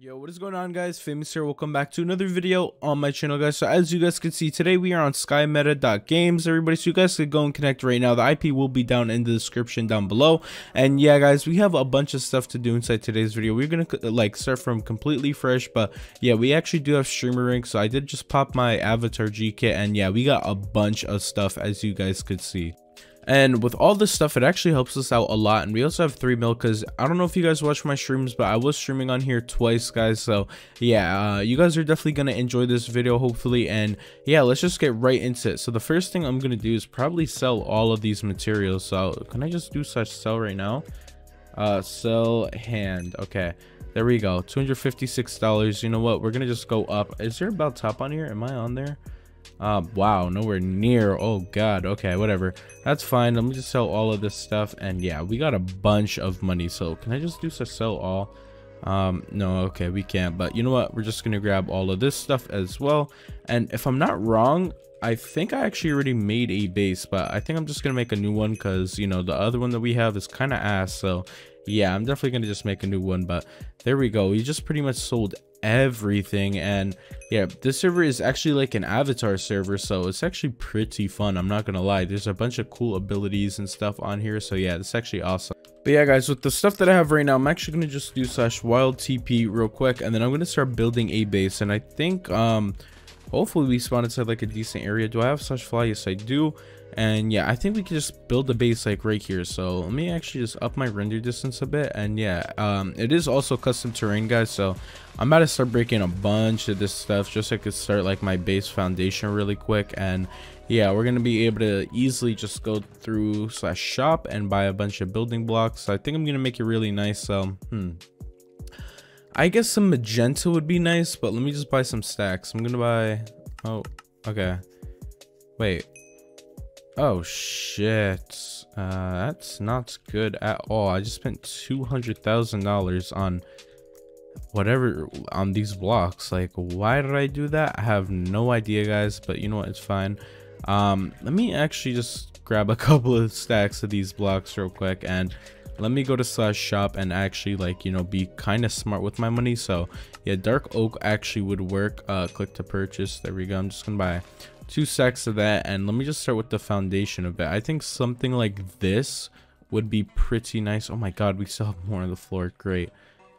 Yo, what is going on guys? Fxmous here. Welcome back to another video on my channel guys. So as you guys can see today we are on skymeta.games everybody. So you guys can go and connect right now. The IP will be down in the description down below. And yeah guys, we have a bunch of stuff to do inside today's video. We're going to like start from completely fresh. But yeah, we actually do have streamer rank. So I did just pop my avatar G kit. And yeah, we got a bunch of stuff as you guys could see. And with all this stuff, it actually helps us out a lot. And we also have 3 mil because I don't know if you guys watch my streams, but I was streaming on here twice, guys. So yeah, uh, you guys are definitely going to enjoy this video, hopefully. And yeah, let's just get right into it. So the first thing I'm going to do is probably sell all of these materials. So can I just do such sell right now? Uh, sell hand. Okay. There we go. $256. You know what? We're going to just go up. Is there about top on here? Am I on there? Uh, wow, nowhere near. Oh god. Okay, whatever. That's fine. Let me just sell all of this stuff. And yeah, we got a bunch of money. So can I just do so sell all? Um, no, okay, we can't. But you know what? We're just gonna grab all of this stuff as well. And if I'm not wrong, I think I actually already made a base, but I think I'm just gonna make a new one because you know the other one that we have is kind of ass. So yeah, I'm definitely gonna just make a new one. But there we go. We just pretty much sold everything and yeah this server is actually like an avatar server so it's actually pretty fun i'm not gonna lie. There's a bunch of cool abilities and stuff on here so yeah it's actually awesome. But yeah guys with the stuff that i have right now i'm actually gonna just do slash wild tp real quick and then i'm gonna start building a base and i think um hopefully we spawn inside like a decent area. Do i have slash fly? Yes i do and yeah i think we can just build the base like right here. So let me actually just up my render distance a bit. And yeah um it is also custom terrain guys. So i'm about to start breaking a bunch of this stuff just so i could start like my base foundation really quick. And yeah we're gonna be able to easily just go through slash shop and buy a bunch of building blocks. So i think i'm gonna make it really nice. So hmm. I guess some magenta would be nice but let me just buy some stacks. I'm gonna buy oh okay. Wait Oh shit. Uh, that's not good at all. I just spent $200,000 on whatever on these blocks. Like, why did I do that? I have no idea, guys, but you know what? It's fine. Um, let me actually just grab a couple of stacks of these blocks real quick and let me go to slash shop and actually like you know be kind of smart with my money so yeah dark oak actually would work uh click to purchase there we go i'm just gonna buy two sacks of that and let me just start with the foundation of it i think something like this would be pretty nice. Oh my god we still have more on the floor. Great.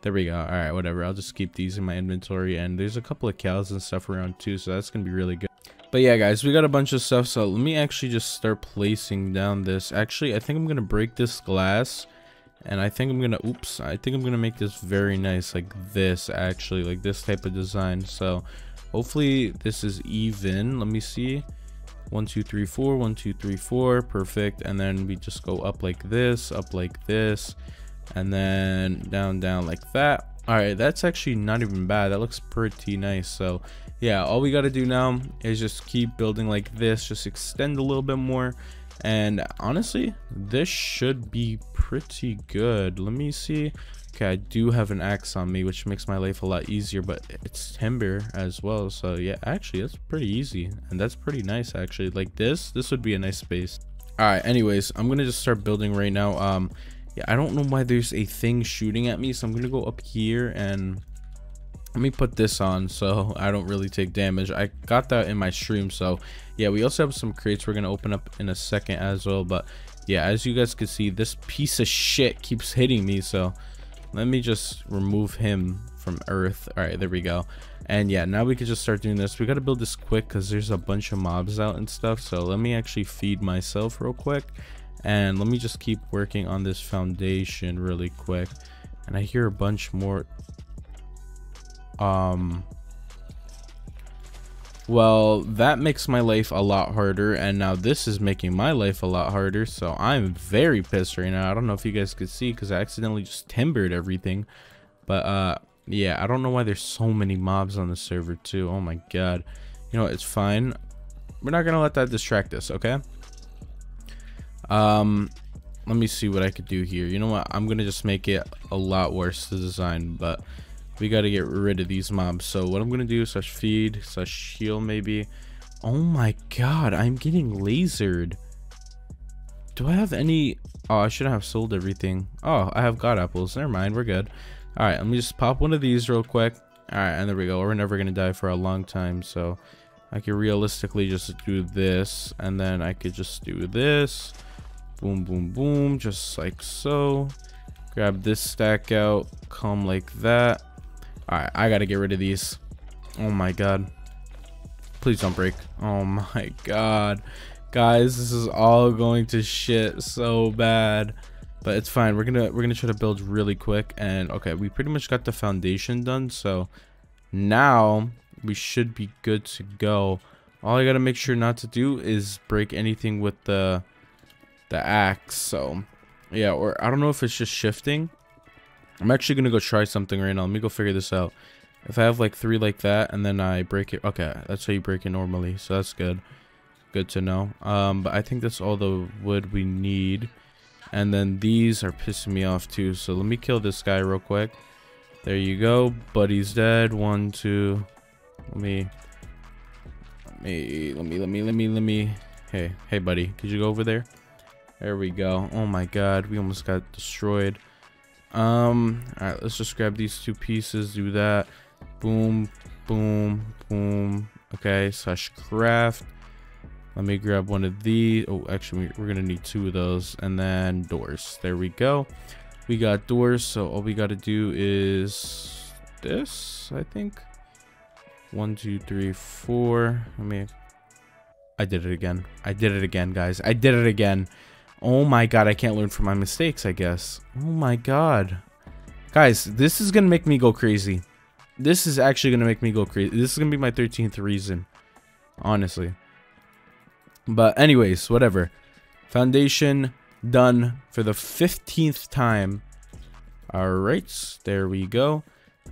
There we go. All right whatever. I'll just keep these in my inventory and there's a couple of cows and stuff around too so that's gonna be really good. But yeah guys we got a bunch of stuff so let me actually just start placing down this. Actually i think i'm gonna break this glass and i think i'm gonna oops i think i'm gonna make this very nice like this actually like this type of design. So hopefully this is even. Let me see. One two three four. One two three four. Perfect. And then we just go up like this up like this and then down down like that. All right that's actually not even bad. That looks pretty nice. So yeah all we got to do now is just keep building like this. Just extend a little bit more and honestly this should be pretty good let me see Okay, I do have an axe on me, which makes my life a lot easier, but it's timber as well. So yeah, actually, that's pretty easy. And that's pretty nice, actually. Like this, this would be a nice space. All right, anyways, I'm going to just start building right now. Um, yeah, I don't know why there's a thing shooting at me. So I'm going to go up here and let me put this on so I don't really take damage. I got that in my stream. So yeah, we also have some crates we're to open up in a second as well. But yeah, as you guys can see, this piece of shit keeps hitting me. So let me just remove him from earth all right there we go and yeah now we can just start doing this we got to build this quick because there's a bunch of mobs out and stuff so let me actually feed myself real quick and let me just keep working on this foundation really quick and i hear a bunch more um well, that makes my life a lot harder, and now this is making my life a lot harder, so I'm very pissed right now. I don't know if you guys could see, because I accidentally just timbered everything. But, uh, yeah, I don't know why there's so many mobs on the server, too. Oh my god. You know, it's fine. We're not gonna let that distract us, okay? Um, let me see what I could do here. You know what? I'm gonna just make it a lot worse to design, but we got to get rid of these mobs so what i'm gonna do is such feed such heal maybe oh my god i'm getting lasered do i have any oh i shouldn't have sold everything oh i have god apples never mind we're good All right, let me just pop one of these real quick. All right, and there we go. We're never going to die for a long time. So I could realistically just do this. And then I could just do this. Boom, boom, boom. Just like so. Grab this stack out. Come like that. All right, I got to get rid of these. Oh my god. Please don't break. Oh my god. Guys, this is all going to shit so bad. But it's fine. We're gonna we're gonna try to build really quick. And okay, we pretty much got the foundation done. So now we should be good to go. All I gotta make sure not to do is break anything with the the axe. So yeah, or I don't know if it's just shifting. I'm actually gonna go try something right now. Let me go figure this out. If I have like three like that and then I break it, okay, that's how you break it normally. So that's good. Good to know. Um, but I think that's all the wood we need. And then these are pissing me off too. So let me kill this guy real quick. There you go. Buddy's dead. One, two. Let me. Let me. Let me. Let me. Let me. Let me. Hey, hey, buddy. Could you go over there? There we go. Oh my god, we almost got destroyed. Um. All right, let's just grab these two pieces. Do that. Boom, boom, boom. Okay, slash craft. Let me grab one of these. Oh, actually, we're to need two of those. And then doors. There we go. We got doors. So all we got to do is this, I think. One, two, three, four. Let me... I did it again. I did it again, guys. I did it again. Oh my god, I can't learn from my mistakes, I guess. Oh my god. Guys, this is going to make me go crazy. This is actually going to make me go crazy. This is going to be my 13th reason. Honestly. But anyways, whatever. Foundation done for the 15th time. Alright, there we go.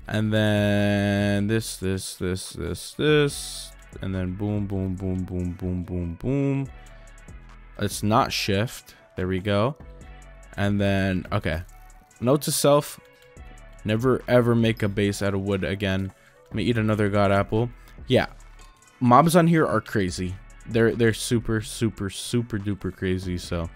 And then this, this, this, this, this. And then boom, boom, boom, boom, boom, boom, boom. Let's not shift. There we go. And then, okay. Note to self, Never ever make a base out of wood again. Let me eat another god apple. Yeah, mobs on here are crazy. They're they're super super super duper crazy. So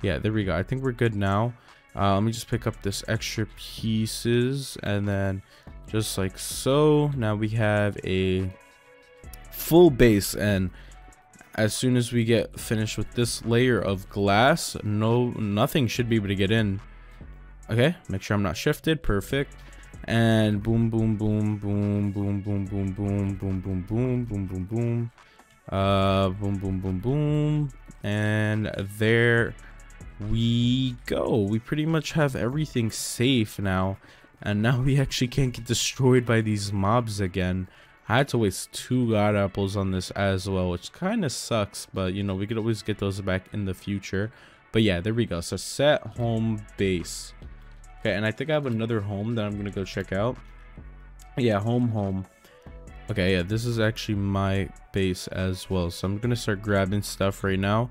yeah, there we go. I think we're good now. Uh, let me just pick up this extra pieces and then just like so. Now we have a full base and as soon as we get finished with this layer of glass, no nothing should be able to get in. Okay, make sure I'm not shifted. Perfect. And boom, boom, boom, boom, boom, boom, boom, boom, boom, boom, boom, boom, boom, boom. Uh, boom, boom, boom, boom. And there we go. We pretty much have everything safe now. And now we actually can't get destroyed by these mobs again. I had to waste two god apples on this as well, which kind of sucks. But, you know, we could always get those back in the future. But yeah, there we go. So set home base. Okay, and I think I have another home that I'm gonna go check out. Yeah, home, home. Okay, yeah, this is actually my base as well. So I'm gonna start grabbing stuff right now.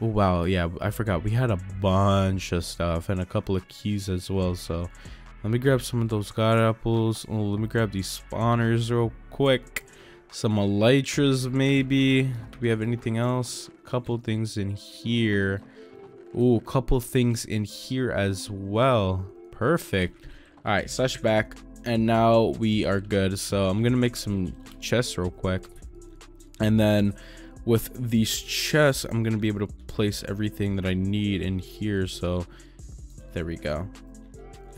Oh, wow, yeah, I forgot. We had a bunch of stuff and a couple of keys as well. So let me grab some of those god apples. Oh, let me grab these spawners real quick. Some elytras maybe. Do we have anything else? A couple things in here. Oh, a couple things in here as well. Perfect. All right, slash back. And now we are good. So I'm going to make some chests real quick. And then with these chests, I'm going to be able to place everything that I need in here. So there we go.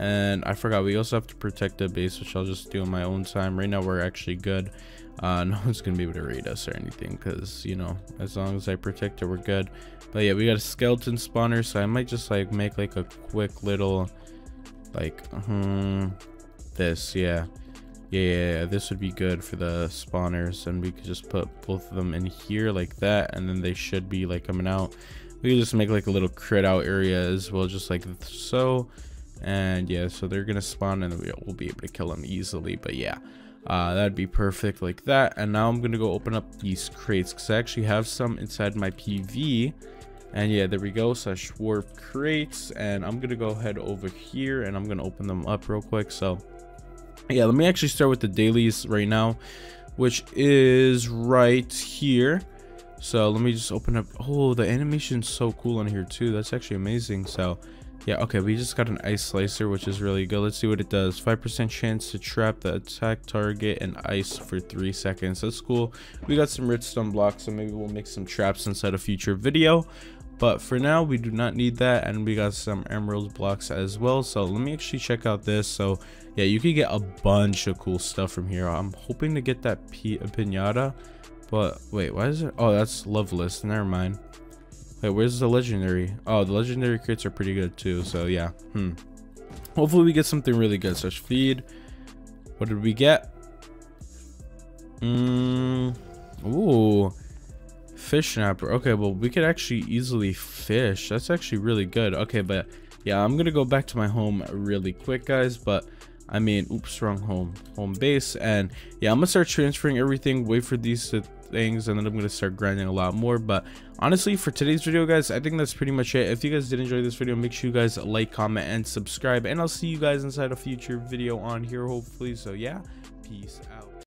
And I forgot, we also have to protect the base, which I'll just do in my own time. Right now, we're actually good. Uh, no one's to be able to raid us or anything because, you know, as long as I protect it, we're good. But yeah, we got a skeleton spawner, so I might just like make like a quick little like hmm this yeah. yeah yeah, yeah this would be good for the spawners and we could just put both of them in here like that and then they should be like coming out we could just make like a little crit out area as well just like so and yeah so they're gonna spawn and we'll be able to kill them easily but yeah. Uh, that'd be perfect like that. And now i'm gonna go open up these crates because i actually have some inside my pv and yeah there we go slash warp crates. And i'm gonna go ahead over here and i'm gonna open them up real quick. So yeah let me actually start with the dailies right now which is right here. So let me just open up oh the animation's so cool on here too. That's actually amazing. So Yeah, okay, we just got an ice slicer, which is really good. Let's see what it does. 5% chance to trap the attack target and ice for 3 seconds. That's cool. We got some redstone blocks, so maybe we'll make some traps inside a future video. But for now, we do not need that, and we got some emerald blocks as well. So let me actually check out this. So yeah, you can get a bunch of cool stuff from here. I'm hoping to get that P pinata. But wait, why is it? Oh, that's Loveless. Never mind. Wait, where's the legendary? Oh, the legendary crates are pretty good too. So yeah, hmm. Hopefully we get something really good. Such feed. What did we get? Mmm. Ooh. Fish snapper. Okay, well we could actually easily fish. That's actually really good. Okay, but yeah, I'm gonna go back to my home really quick, guys. But I mean, oops, wrong home, home base. And yeah, I'm gonna start transferring everything. Wait for these to things and then i'm going to start grinding a lot more but honestly for today's video guys i think that's pretty much it. If you guys did enjoy this video make sure you guys like comment and subscribe and i'll see you guys inside a future video on here hopefully so yeah peace out